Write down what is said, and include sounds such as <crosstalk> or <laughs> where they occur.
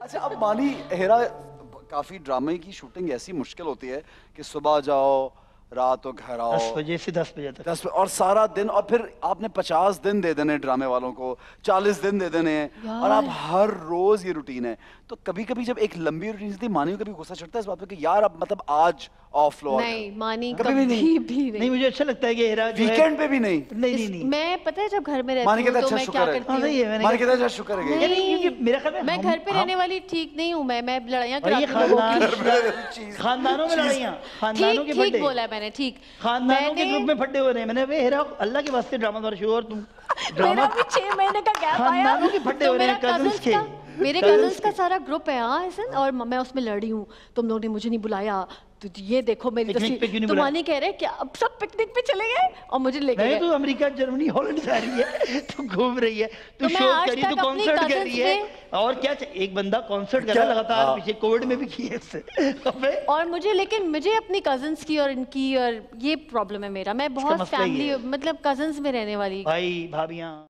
अच्छा अब मानी हेरा, काफ़ी ड्रामे की शूटिंग ऐसी मुश्किल होती है कि सुबह जाओ रात को घर आओ दस बजे से दस बजे तक। दस और सारा दिन और फिर आपने पचास दिन दे देने ड्रामे वालों को चालीस दिन दे देने। हैं और आप हर रोज ये रूटीन है। तो कभी कभी जब एक लंबी रूटीन थी मानी कभी गुस्सा चढ़ता है इस बात पे कि यार अब मतलब आज ऑफ़ लो नहीं मानी कभी कभी भी नहीं। भी नहीं, नहीं मुझे अच्छा लगता है कि हेरा वीकेंड पे भी नहीं। नहीं नहीं नहीं। मैं पता है जब घर में रहती हूँ तो अच्छा मैं क्या करती हाँ, नहीं मैंने मानी कहा- कहता है अच्छा शुक्र है। यानी क्योंकि मेरा ख्याल है मैं घर पे रहने वाली ठीक नहीं हूँ मैं मैं लड़ाइयाँ कराती हूँ। खानदानों में लड़ाइयाँ। खानदानों के ठीक बोला है मैंने ठीक। खानदानों के ग्रुप में फड्डे हो रहे हैं मैंने भाई हेरा अल्लाह के वास्ते ड्रामा द्वारा शो और तुम <laughs> ड्रामा भी छह महीने का गैप आया। खानदानों के तो हो रहे हैं, cousins के। मेरे कजन्स का सारा ग्रुप है हाँ ऐसा और मैं उसमें लड़ी हूँ। तुम लोग ने मुझे नहीं बुलाया। तो ये देखो मेरी तस्वीर तो बुलाया? मानी कह रहे क्या अब सब पिकनिक पे चले गए और मुझे लेके नहीं गए। तू अमेरिका जर्मनी हॉलैंड जा रही है तू घूम रही है तू तो शो कर रही है तू कॉन्सर्ट कर रही है। और क्या एक बंदा कॉन्सर्ट कर? रहा था लगातार हाँ। पीछे कोविड में भी किए इससे और मुझे लेकिन मुझे अपनी कजन्स की और इनकी और ये प्रॉब्लम है मेरा। मैं बहुत फैमिली मतलब कज़न में रहने वाली। भाई भाभियाँ।